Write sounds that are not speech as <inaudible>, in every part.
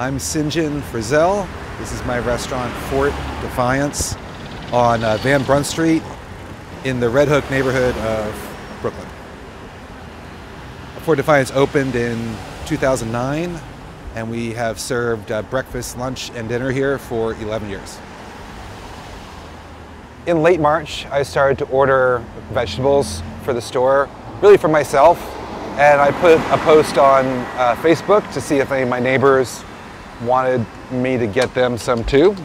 I'm St. John Frizell. This is my restaurant, Fort Defiance, on uh, Van Brunt Street in the Red Hook neighborhood of Brooklyn. Fort Defiance opened in 2009, and we have served uh, breakfast, lunch, and dinner here for 11 years. In late March, I started to order vegetables for the store, really for myself, and I put a post on uh, Facebook to see if any of my neighbors wanted me to get them some too.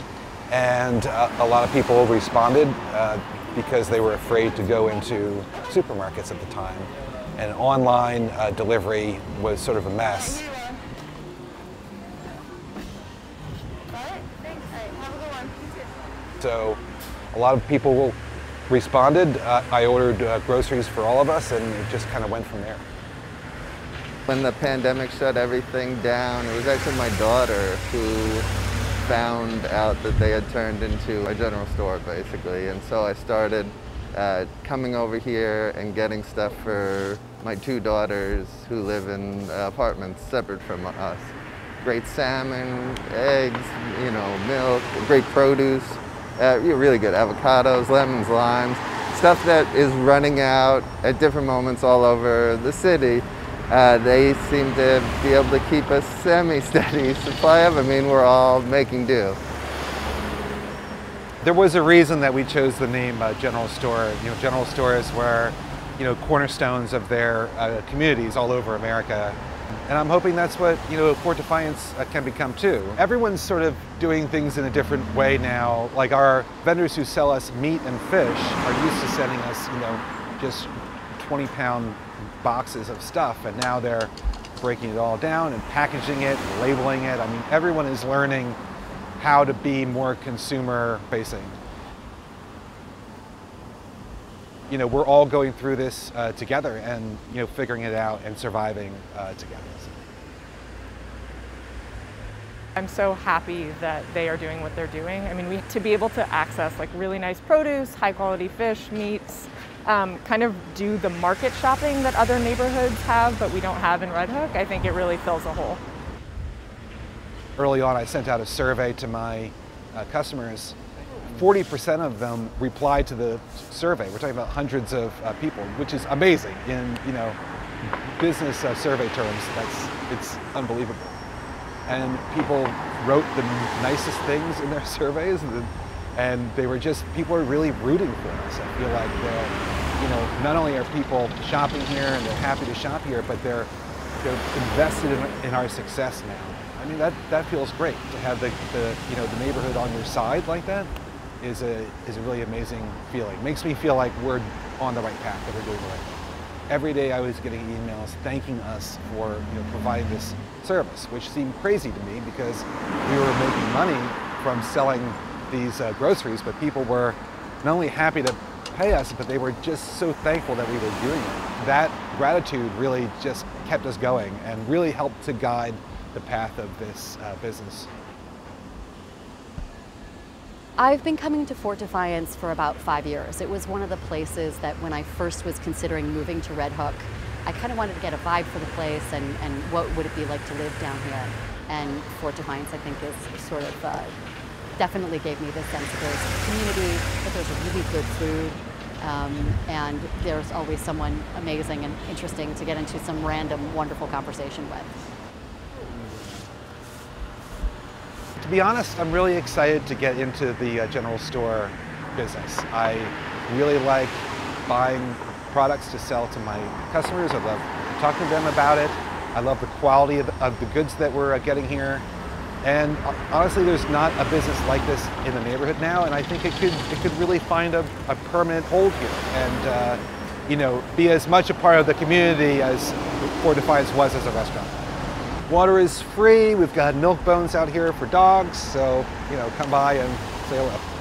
And uh, a lot of people responded uh, because they were afraid to go into supermarkets at the time. And online uh, delivery was sort of a mess. So a lot of people responded. Uh, I ordered uh, groceries for all of us and it just kind of went from there. When the pandemic shut everything down, it was actually my daughter who found out that they had turned into a general store basically. And so I started uh, coming over here and getting stuff for my two daughters who live in apartments separate from us. Great salmon, eggs, you know, milk, great produce, uh, really good avocados, lemons, limes, stuff that is running out at different moments all over the city. Uh, they seem to be able to keep a semi-steady <laughs> supply of. I mean, we're all making do. There was a reason that we chose the name uh, General Store. You know, General Stores were, you know, cornerstones of their uh, communities all over America. And I'm hoping that's what, you know, Fort Defiance uh, can become too. Everyone's sort of doing things in a different way now. Like our vendors who sell us meat and fish are used to sending us, you know, just 20 pound boxes of stuff and now they're breaking it all down and packaging it and labeling it. I mean, everyone is learning how to be more consumer facing. You know, we're all going through this uh, together and, you know, figuring it out and surviving uh, together. I'm so happy that they are doing what they're doing. I mean, we, to be able to access like really nice produce, high quality fish, meats, um, kind of do the market shopping that other neighborhoods have but we don't have in Red Hook, I think it really fills a hole. Early on I sent out a survey to my uh, customers. 40% of them replied to the survey. We're talking about hundreds of uh, people, which is amazing in you know business uh, survey terms. That's it's unbelievable. And people wrote the nicest things in their <laughs> surveys, and, and they were just people are really rooting for us. I feel like they're you know, not only are people shopping here and they're happy to shop here, but they're they're invested in, in our success now. I mean, that, that feels great to have the, the, you know, the neighborhood on your side like that is a, is a really amazing feeling. Makes me feel like we're on the right path, that we're doing the right thing. Every day I was getting emails thanking us for you know, providing this service, which seemed crazy to me because we were making money from selling these uh, groceries, but people were not only happy to pay us, but they were just so thankful that we were doing it. That gratitude really just kept us going and really helped to guide the path of this uh, business. I've been coming to Fort Defiance for about five years. It was one of the places that when I first was considering moving to Red Hook, I kind of wanted to get a vibe for the place and, and what would it be like to live down here. And Fort Defiance, I think, is sort of uh, definitely gave me the sense that there's community, that there's really good food, um, and there's always someone amazing and interesting to get into some random, wonderful conversation with. To be honest, I'm really excited to get into the uh, general store business. I really like buying products to sell to my customers. I love talking to them about it. I love the quality of the, of the goods that we're uh, getting here. And honestly, there's not a business like this in the neighborhood now, and I think it could it could really find a, a permanent hold here, and uh, you know, be as much a part of the community as Fort Defiance was as a restaurant. Water is free. We've got milk bones out here for dogs, so you know, come by and say hello.